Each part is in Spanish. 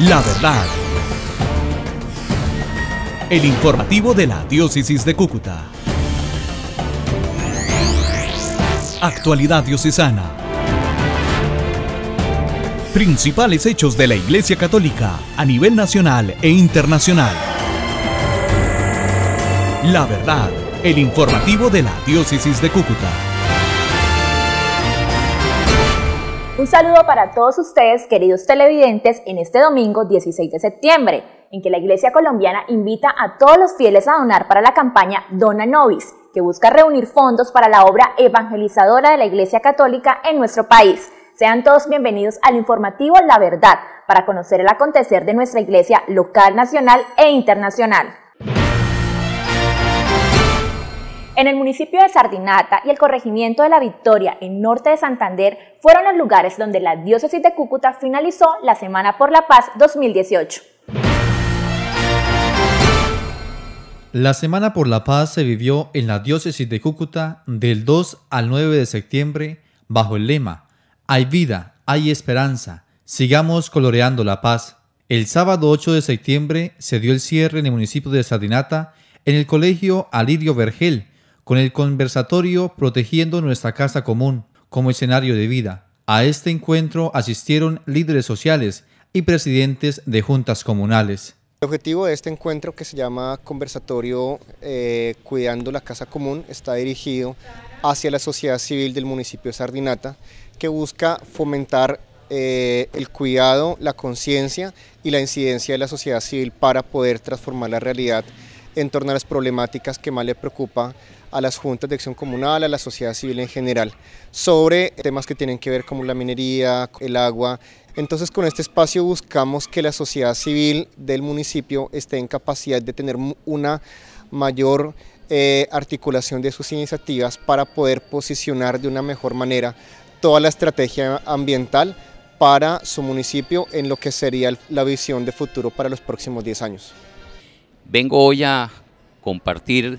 La verdad. El informativo de la Diócesis de Cúcuta. Actualidad diocesana. Principales hechos de la Iglesia Católica a nivel nacional e internacional. La verdad. El informativo de la Diócesis de Cúcuta. Un saludo para todos ustedes, queridos televidentes, en este domingo 16 de septiembre, en que la Iglesia colombiana invita a todos los fieles a donar para la campaña Dona Novis, que busca reunir fondos para la obra evangelizadora de la Iglesia Católica en nuestro país. Sean todos bienvenidos al informativo La Verdad, para conocer el acontecer de nuestra Iglesia local, nacional e internacional. En el municipio de Sardinata y el corregimiento de La Victoria, en norte de Santander, fueron los lugares donde la diócesis de Cúcuta finalizó la Semana por la Paz 2018. La Semana por la Paz se vivió en la diócesis de Cúcuta del 2 al 9 de septiembre bajo el lema Hay vida, hay esperanza, sigamos coloreando la paz. El sábado 8 de septiembre se dio el cierre en el municipio de Sardinata en el colegio Alirio Vergel con el conversatorio Protegiendo nuestra casa común como escenario de vida. A este encuentro asistieron líderes sociales y presidentes de juntas comunales. El objetivo de este encuentro que se llama Conversatorio eh, Cuidando la Casa Común está dirigido hacia la sociedad civil del municipio de Sardinata que busca fomentar eh, el cuidado, la conciencia y la incidencia de la sociedad civil para poder transformar la realidad en torno a las problemáticas que más le preocupa a las juntas de acción comunal, a la sociedad civil en general, sobre temas que tienen que ver con la minería, el agua. Entonces con este espacio buscamos que la sociedad civil del municipio esté en capacidad de tener una mayor eh, articulación de sus iniciativas para poder posicionar de una mejor manera toda la estrategia ambiental para su municipio en lo que sería la visión de futuro para los próximos 10 años. Vengo hoy a compartir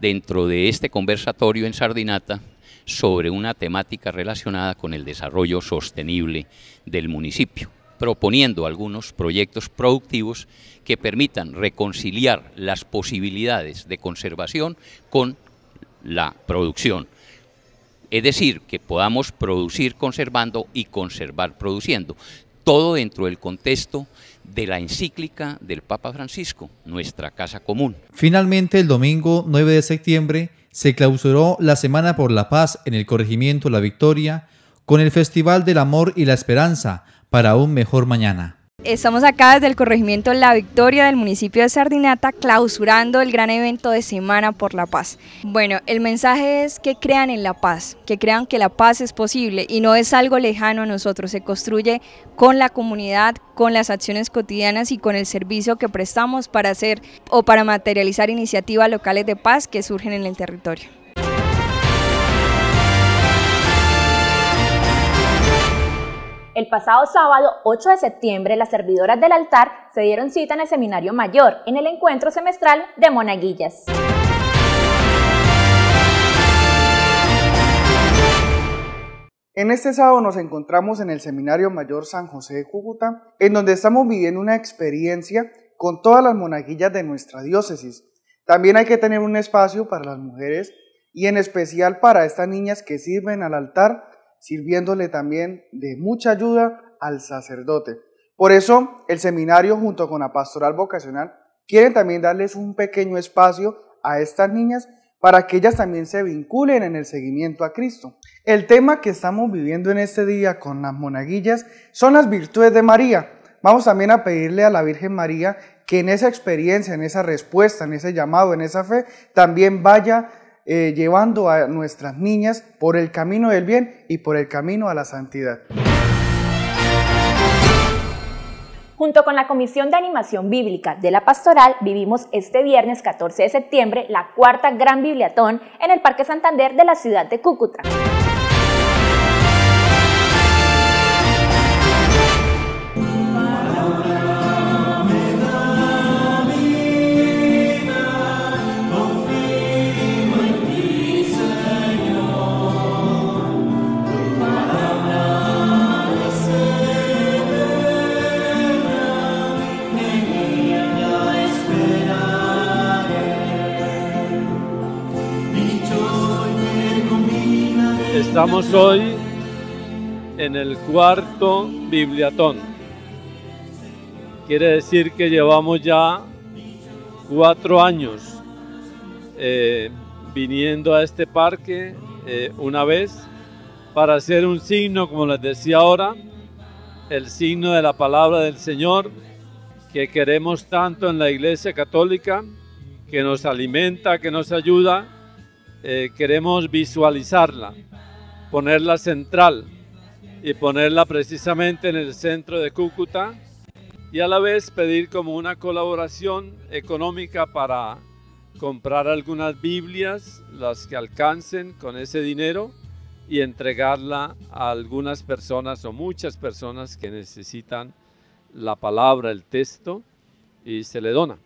dentro de este conversatorio en Sardinata sobre una temática relacionada con el desarrollo sostenible del municipio, proponiendo algunos proyectos productivos que permitan reconciliar las posibilidades de conservación con la producción. Es decir, que podamos producir conservando y conservar produciendo, todo dentro del contexto de la encíclica del Papa Francisco, Nuestra Casa Común. Finalmente, el domingo 9 de septiembre se clausuró la Semana por la Paz en el Corregimiento La Victoria con el Festival del Amor y la Esperanza para un mejor mañana. Estamos acá desde el corregimiento La Victoria del municipio de Sardinata clausurando el gran evento de Semana por la Paz. Bueno, el mensaje es que crean en la paz, que crean que la paz es posible y no es algo lejano a nosotros, se construye con la comunidad, con las acciones cotidianas y con el servicio que prestamos para hacer o para materializar iniciativas locales de paz que surgen en el territorio. El pasado sábado 8 de septiembre, las servidoras del altar se dieron cita en el Seminario Mayor, en el encuentro semestral de Monaguillas. En este sábado nos encontramos en el Seminario Mayor San José de Cúcuta, en donde estamos viviendo una experiencia con todas las monaguillas de nuestra diócesis. También hay que tener un espacio para las mujeres y en especial para estas niñas que sirven al altar sirviéndole también de mucha ayuda al sacerdote. Por eso el seminario junto con la pastoral vocacional quieren también darles un pequeño espacio a estas niñas para que ellas también se vinculen en el seguimiento a Cristo. El tema que estamos viviendo en este día con las monaguillas son las virtudes de María. Vamos también a pedirle a la Virgen María que en esa experiencia, en esa respuesta, en ese llamado, en esa fe, también vaya eh, llevando a nuestras niñas por el camino del bien y por el camino a la santidad. Junto con la Comisión de Animación Bíblica de la Pastoral, vivimos este viernes 14 de septiembre la cuarta Gran Bibliatón en el Parque Santander de la ciudad de Cúcuta. Estamos hoy en el cuarto bibliatón. Quiere decir que llevamos ya cuatro años eh, viniendo a este parque eh, una vez para hacer un signo, como les decía ahora, el signo de la palabra del Señor que queremos tanto en la Iglesia Católica, que nos alimenta, que nos ayuda. Eh, queremos visualizarla, ponerla central y ponerla precisamente en el centro de Cúcuta y a la vez pedir como una colaboración económica para comprar algunas Biblias, las que alcancen con ese dinero y entregarla a algunas personas o muchas personas que necesitan la palabra, el texto y se le dona.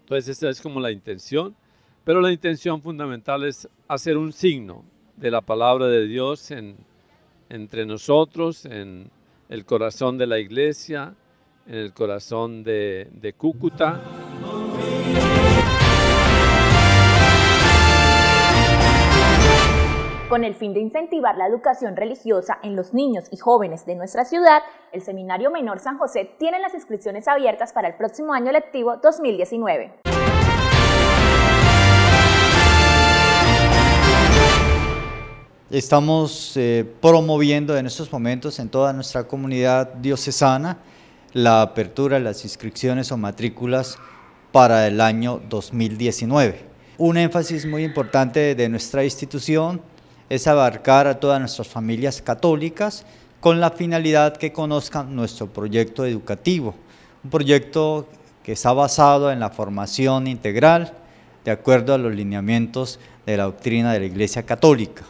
Entonces esa es como la intención, pero la intención fundamental es hacer un signo de la palabra de Dios en, entre nosotros, en el corazón de la iglesia, en el corazón de, de Cúcuta. Con el fin de incentivar la educación religiosa en los niños y jóvenes de nuestra ciudad, el Seminario Menor San José tiene las inscripciones abiertas para el próximo año lectivo 2019. Estamos eh, promoviendo en estos momentos en toda nuestra comunidad diocesana la apertura de las inscripciones o matrículas para el año 2019. Un énfasis muy importante de nuestra institución es abarcar a todas nuestras familias católicas con la finalidad que conozcan nuestro proyecto educativo, un proyecto que está basado en la formación integral de acuerdo a los lineamientos de la doctrina de la Iglesia Católica.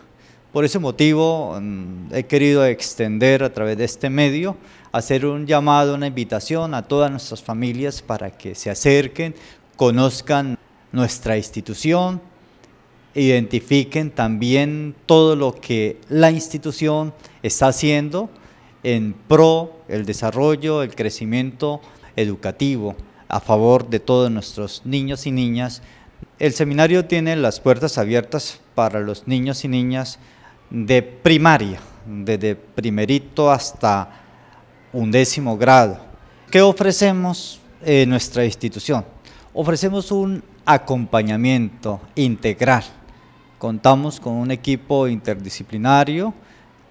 Por ese motivo mm, he querido extender a través de este medio, hacer un llamado, una invitación a todas nuestras familias para que se acerquen, conozcan nuestra institución, identifiquen también todo lo que la institución está haciendo en pro el desarrollo, el crecimiento educativo a favor de todos nuestros niños y niñas. El seminario tiene las puertas abiertas para los niños y niñas de primaria, desde primerito hasta undécimo grado. ¿Qué ofrecemos en nuestra institución? Ofrecemos un acompañamiento integral Contamos con un equipo interdisciplinario,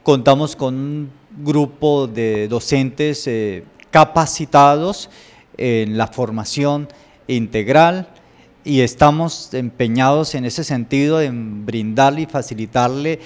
contamos con un grupo de docentes eh, capacitados en la formación integral y estamos empeñados en ese sentido en brindarle y facilitarle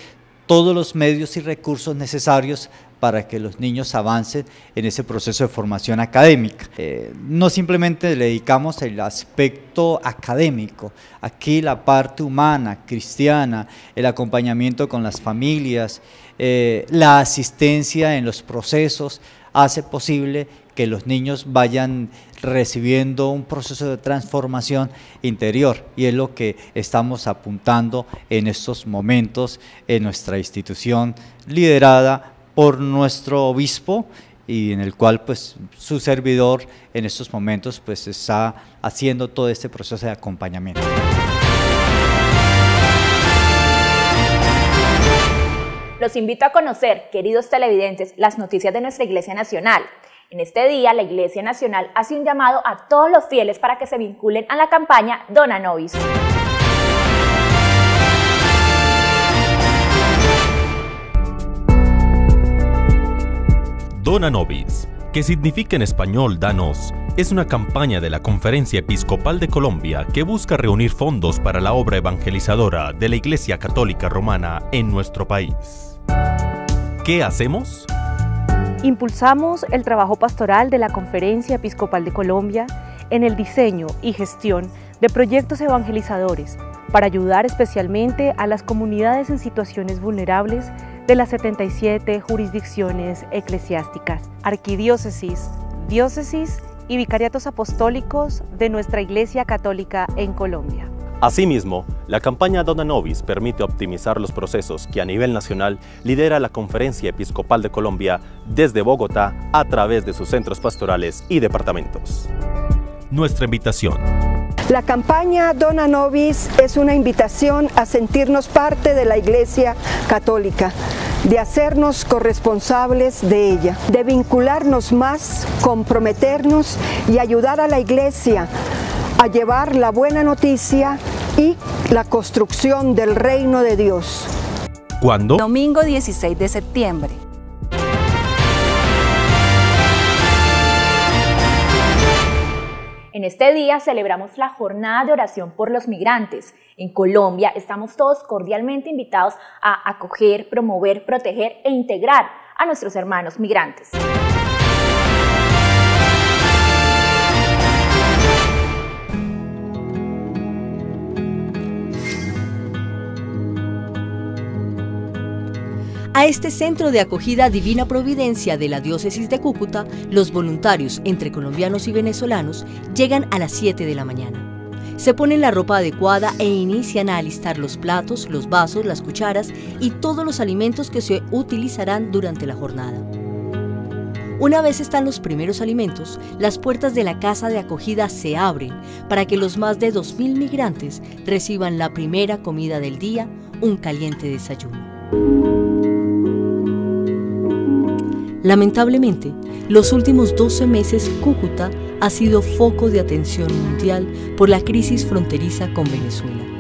todos los medios y recursos necesarios para que los niños avancen en ese proceso de formación académica. Eh, no simplemente le dedicamos el aspecto académico, aquí la parte humana, cristiana, el acompañamiento con las familias, eh, la asistencia en los procesos, hace posible que los niños vayan recibiendo un proceso de transformación interior y es lo que estamos apuntando en estos momentos en nuestra institución liderada por nuestro obispo y en el cual pues su servidor en estos momentos pues está haciendo todo este proceso de acompañamiento. Los invito a conocer, queridos televidentes, las noticias de nuestra Iglesia Nacional. En este día, la Iglesia Nacional hace un llamado a todos los fieles para que se vinculen a la campaña Dona Novis. Dona Nobis, que significa en español Danos, es una campaña de la Conferencia Episcopal de Colombia que busca reunir fondos para la obra evangelizadora de la Iglesia Católica Romana en nuestro país. ¿Qué hacemos? Impulsamos el trabajo pastoral de la Conferencia Episcopal de Colombia en el diseño y gestión de proyectos evangelizadores para ayudar especialmente a las comunidades en situaciones vulnerables de las 77 jurisdicciones eclesiásticas, arquidiócesis, diócesis y vicariatos apostólicos de nuestra Iglesia Católica en Colombia. Asimismo, la campaña Dona Novis permite optimizar los procesos que a nivel nacional lidera la Conferencia Episcopal de Colombia desde Bogotá a través de sus centros pastorales y departamentos. Nuestra invitación La campaña Dona Nobis es una invitación a sentirnos parte de la Iglesia Católica, de hacernos corresponsables de ella, de vincularnos más, comprometernos y ayudar a la Iglesia a llevar la buena noticia y la construcción del reino de Dios. ¿Cuándo? Domingo 16 de septiembre. En este día celebramos la jornada de oración por los migrantes. En Colombia estamos todos cordialmente invitados a acoger, promover, proteger e integrar a nuestros hermanos migrantes. A este centro de acogida Divina Providencia de la diócesis de Cúcuta, los voluntarios entre colombianos y venezolanos llegan a las 7 de la mañana. Se ponen la ropa adecuada e inician a alistar los platos, los vasos, las cucharas y todos los alimentos que se utilizarán durante la jornada. Una vez están los primeros alimentos, las puertas de la casa de acogida se abren para que los más de 2.000 migrantes reciban la primera comida del día, un caliente desayuno. Lamentablemente, los últimos 12 meses Cúcuta ha sido foco de atención mundial por la crisis fronteriza con Venezuela.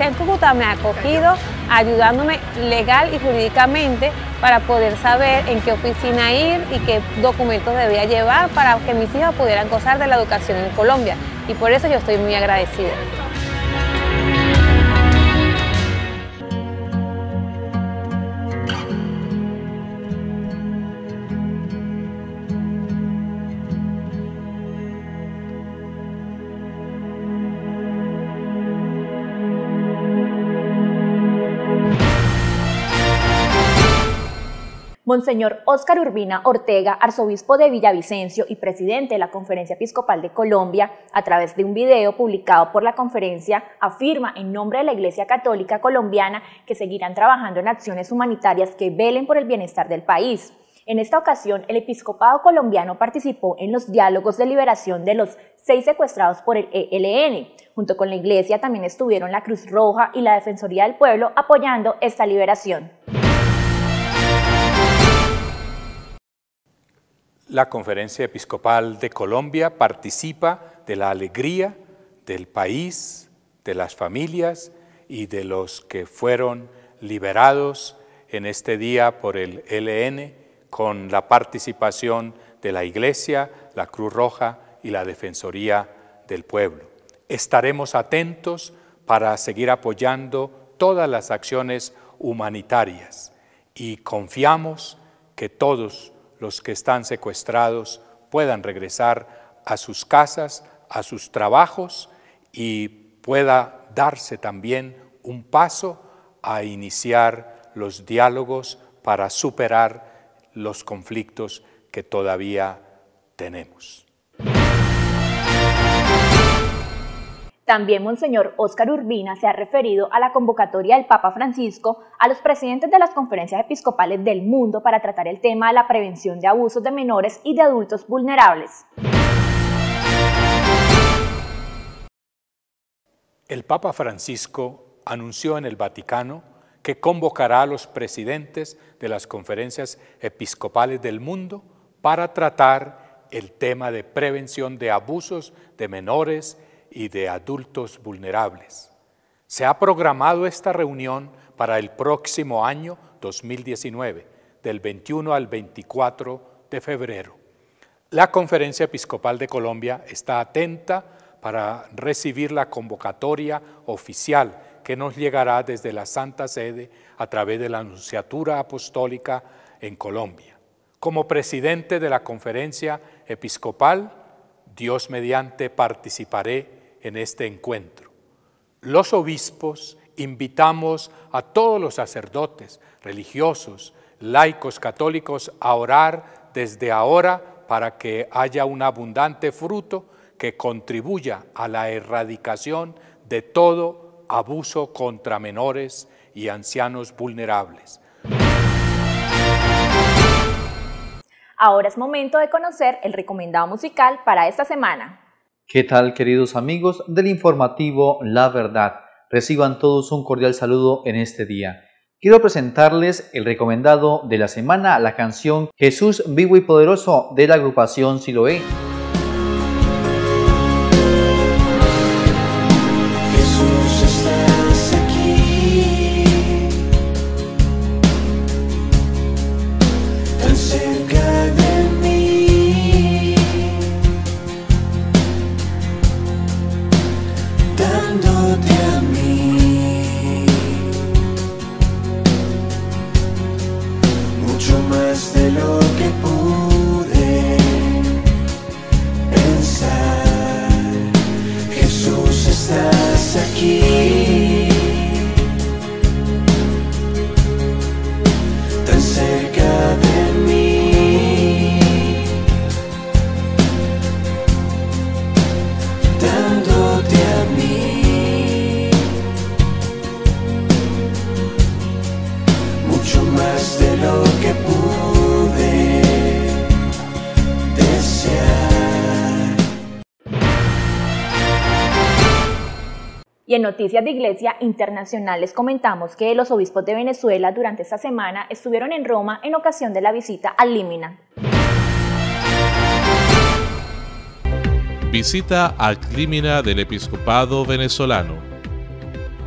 En Cúcuta me ha acogido ayudándome legal y jurídicamente para poder saber en qué oficina ir y qué documentos debía llevar para que mis hijos pudieran gozar de la educación en Colombia. Y por eso yo estoy muy agradecida. Monseñor Óscar Urbina Ortega, arzobispo de Villavicencio y presidente de la Conferencia Episcopal de Colombia, a través de un video publicado por la conferencia, afirma en nombre de la Iglesia Católica Colombiana que seguirán trabajando en acciones humanitarias que velen por el bienestar del país. En esta ocasión, el episcopado colombiano participó en los diálogos de liberación de los seis secuestrados por el ELN. Junto con la Iglesia también estuvieron la Cruz Roja y la Defensoría del Pueblo apoyando esta liberación. La Conferencia Episcopal de Colombia participa de la alegría del país, de las familias y de los que fueron liberados en este día por el LN con la participación de la Iglesia, la Cruz Roja y la Defensoría del Pueblo. Estaremos atentos para seguir apoyando todas las acciones humanitarias y confiamos que todos los que están secuestrados puedan regresar a sus casas, a sus trabajos y pueda darse también un paso a iniciar los diálogos para superar los conflictos que todavía tenemos. También Monseñor Óscar Urbina se ha referido a la convocatoria del Papa Francisco a los presidentes de las conferencias episcopales del mundo para tratar el tema de la prevención de abusos de menores y de adultos vulnerables. El Papa Francisco anunció en el Vaticano que convocará a los presidentes de las conferencias episcopales del mundo para tratar el tema de prevención de abusos de menores y de adultos vulnerables. Se ha programado esta reunión para el próximo año 2019, del 21 al 24 de febrero. La Conferencia Episcopal de Colombia está atenta para recibir la convocatoria oficial que nos llegará desde la Santa Sede a través de la Anunciatura Apostólica en Colombia. Como presidente de la conferencia episcopal, Dios mediante participaré en este encuentro. Los obispos invitamos a todos los sacerdotes, religiosos, laicos católicos a orar desde ahora para que haya un abundante fruto que contribuya a la erradicación de todo abuso contra menores y ancianos vulnerables. Ahora es momento de conocer el recomendado musical para esta semana. ¿Qué tal queridos amigos del informativo La Verdad? Reciban todos un cordial saludo en este día. Quiero presentarles el recomendado de la semana, la canción Jesús vivo y poderoso de la agrupación Siloé. En Noticias de Iglesia Internacional les comentamos que los obispos de Venezuela durante esta semana estuvieron en Roma en ocasión de la visita al Límina. Visita al Límina del Episcopado venezolano.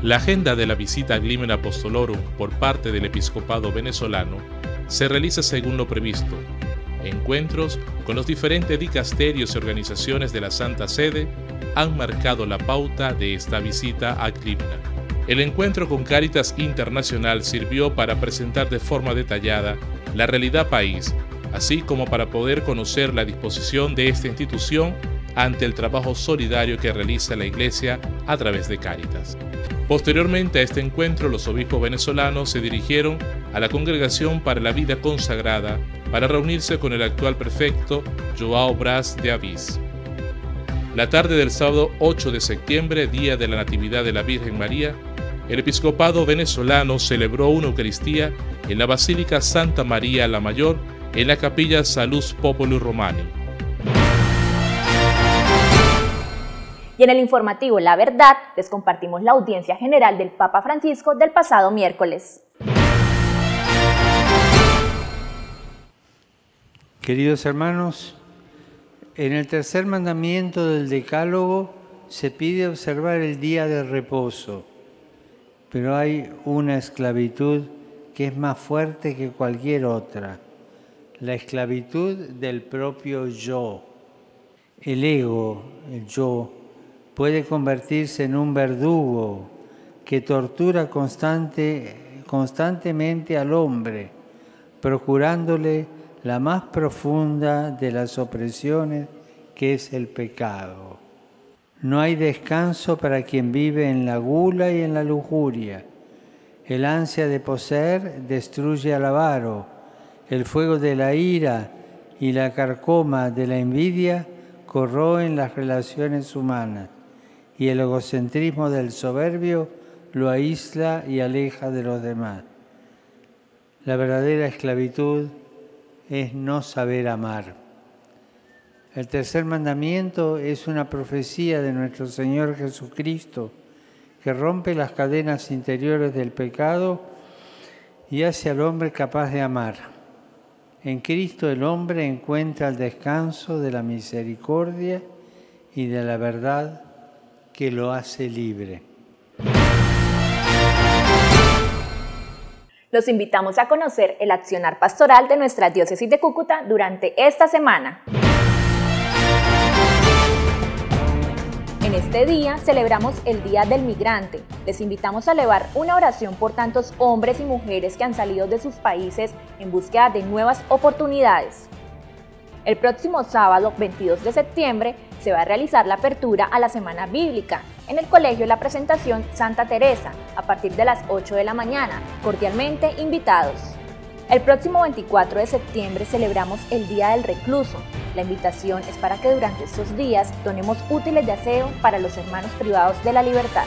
La agenda de la visita al Límina Apostolorum por parte del Episcopado venezolano se realiza según lo previsto. Encuentros con los diferentes dicasterios y organizaciones de la Santa Sede han marcado la pauta de esta visita a Climna. El encuentro con Caritas Internacional sirvió para presentar de forma detallada la realidad país, así como para poder conocer la disposición de esta institución ante el trabajo solidario que realiza la Iglesia a través de Caritas. Posteriormente a este encuentro, los obispos venezolanos se dirigieron a la Congregación para la Vida Consagrada para reunirse con el actual prefecto Joao Braz de Avis. La tarde del sábado 8 de septiembre, día de la Natividad de la Virgen María, el episcopado venezolano celebró una Eucaristía en la Basílica Santa María la Mayor, en la capilla Salus Populi Romani. Y en el informativo La Verdad les compartimos la audiencia general del Papa Francisco del pasado miércoles. Queridos hermanos, en el tercer mandamiento del Decálogo se pide observar el día de reposo, pero hay una esclavitud que es más fuerte que cualquier otra, la esclavitud del propio yo. El ego, el yo, puede convertirse en un verdugo que tortura constante, constantemente al hombre, procurándole la más profunda de las opresiones que es el pecado. No hay descanso para quien vive en la gula y en la lujuria. El ansia de poseer destruye al avaro. El fuego de la ira y la carcoma de la envidia corroen las relaciones humanas. Y el egocentrismo del soberbio lo aísla y aleja de los demás. La verdadera esclavitud es no saber amar. El tercer mandamiento es una profecía de nuestro Señor Jesucristo que rompe las cadenas interiores del pecado y hace al hombre capaz de amar. En Cristo el hombre encuentra el descanso de la misericordia y de la verdad que lo hace libre. Los invitamos a conocer el accionar pastoral de nuestra diócesis de Cúcuta durante esta semana. En este día celebramos el Día del Migrante. Les invitamos a elevar una oración por tantos hombres y mujeres que han salido de sus países en búsqueda de nuevas oportunidades. El próximo sábado 22 de septiembre se va a realizar la apertura a la Semana Bíblica en el Colegio La Presentación Santa Teresa a partir de las 8 de la mañana. Cordialmente invitados. El próximo 24 de septiembre celebramos el Día del Recluso. La invitación es para que durante estos días donemos útiles de aseo para los hermanos privados de la libertad.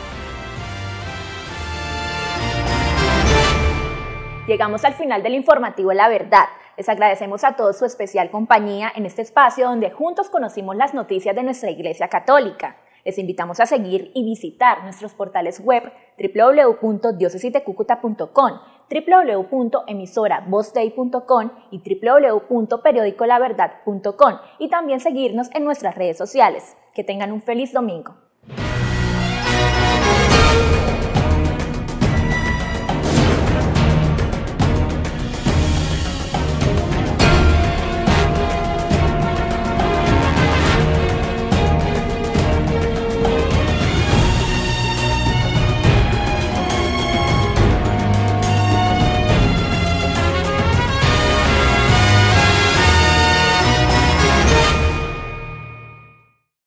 Llegamos al final del informativo La Verdad. Les agradecemos a todos su especial compañía en este espacio donde juntos conocimos las noticias de nuestra Iglesia Católica. Les invitamos a seguir y visitar nuestros portales web www.diocesitecucuta.com, www.emisoravozday.com y www.periodicolaverdad.com y también seguirnos en nuestras redes sociales. Que tengan un feliz domingo.